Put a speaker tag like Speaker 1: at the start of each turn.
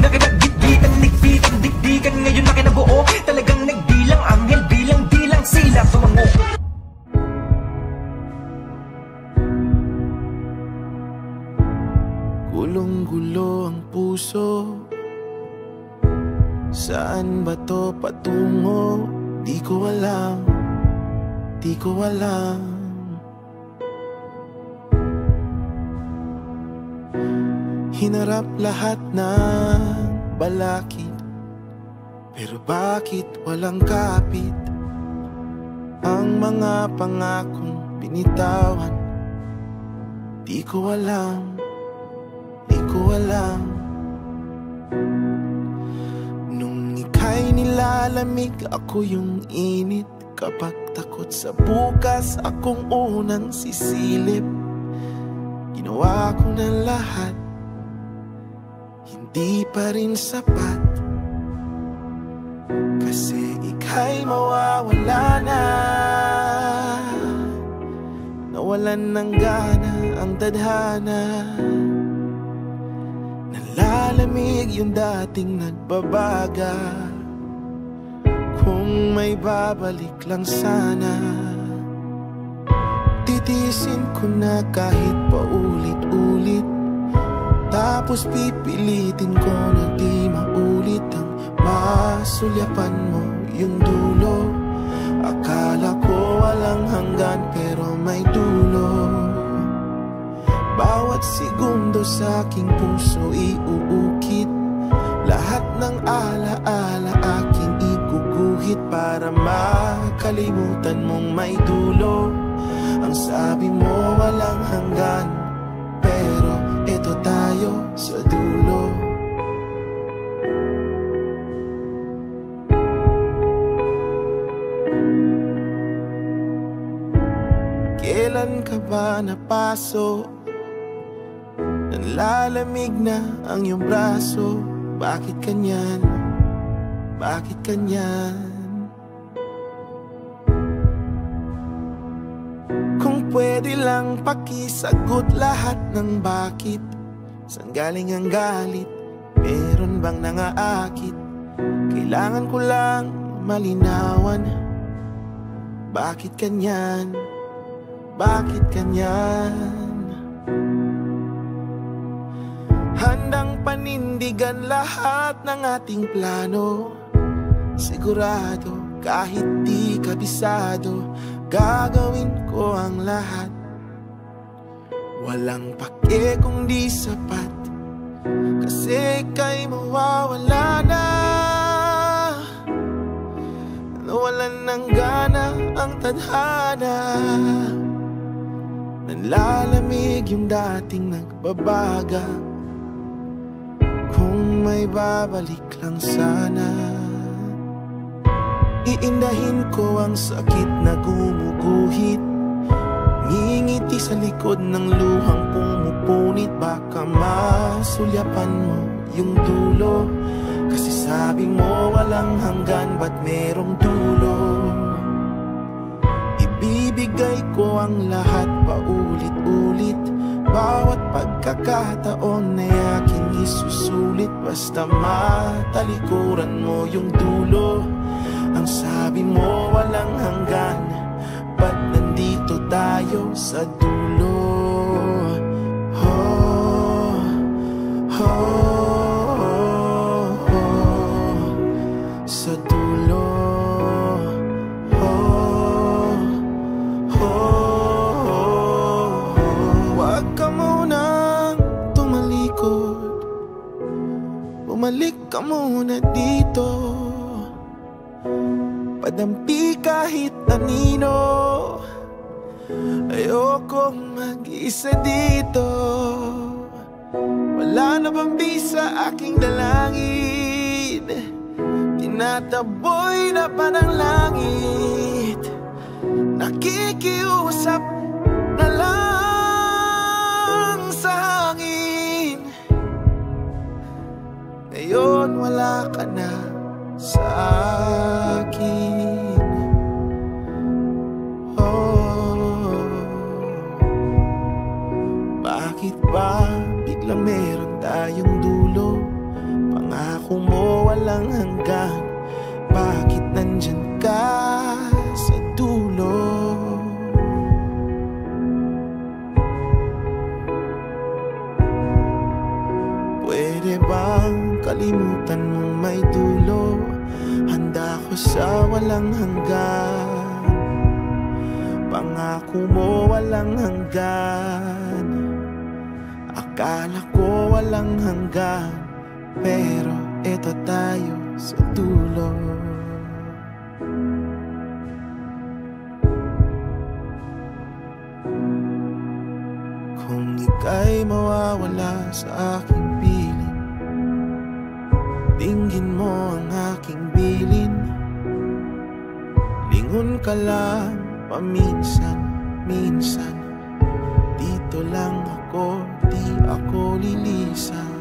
Speaker 1: Nakinagitgitan, nigpitan, digdigan Ngayon na kinabuo Talagang nagbilang anghel bilang bilang sila tumango.
Speaker 2: Gulong-gulo ang puso. Saan ba to patungo? Di ko alam. Di ko alam Hinarap lahat ng balakid. Pero bakit walang kapit? Ang mga pangakong binitawan Di ko alam Di ko alam. Nung ika'y nilalamig Ako yung init. Kapag takot sa bukas Akong unang sisilip. Ginawa ko na lahat Hindi pa rin sapat. Kasi ika'y mawawala na. Nawalan ng gana ang tadhana. Nalalamig yung dating nagbabaga. Kung may babalik lang sana. Titisin ko na kahit paulit-ulit Tapos pipilitin ko na di maulit Ang masulyapan mo yung dulo. Akala ko walang hanggan pero may dulo. Bawat segundo sa aking puso iuukit. Lahat ng alaala aking iguguhit Para makalimutan mong may dulo. Ang sabi mo walang hanggan tayo sa dulo Kailan ka ba napaso? Nanlalamig na ang iyong braso Bakit kanyan? Bakit kanyan? Pwede lang pakisagot lahat ng bakit San galing ang galit? Meron bang nangaakit? Kailangan ko lang malinawan Bakit kanyan? Bakit kanyan? Handang panindigan lahat ng ating plano Sigurado kahit di kabisado Gagawin ko ang lahat Walang pake kung di sapat. Kasi ika'y mawawala na. Nawalan ng gana ang tadhana. Nanlalamig yung dating nagbabaga. Kung may babalik lang sana. Iindahin ko ang sakit na gumuguhit Ngingiti sa likod ng luhang pumupunit Baka masulyapan mo yung dulo. Kasi sabi mo walang hanggan Ba't merong dulo? Ibibigay ko ang lahat paulit-ulit. Bawat pagkakataon na aking isusulit Basta matalikuran mo yung dulo. Ang sabi mo walang hanggan nandito tayo sa dulo? Oh, oh, oh, oh, sa dulo. Oh, oh, oh, Huwag ka munang tumalikod. Bumalik ka muna dito. Padampi kahit anino Ayokong mag-isa dito. Wala na bang bisa aking dalangin? Tinataboy na pa ng langit? Nakikiusap na lang sa hangin. Ngayon wala ka na sa akin Bakit ba biglang meron tayong dulo walang hanggan Bakit nandyan ka sa dulo? Pwede bang kalimutan mong may dulo? Handa ko sa walang hanggan Pangako mo walang hanggan Akala ko walang hanggan Pero eto tayo sa dulo Kung ika'y mawawala sa aking piling Dinggin mo ang aking bilin. Lingon ka lang paminsan, minsan Dito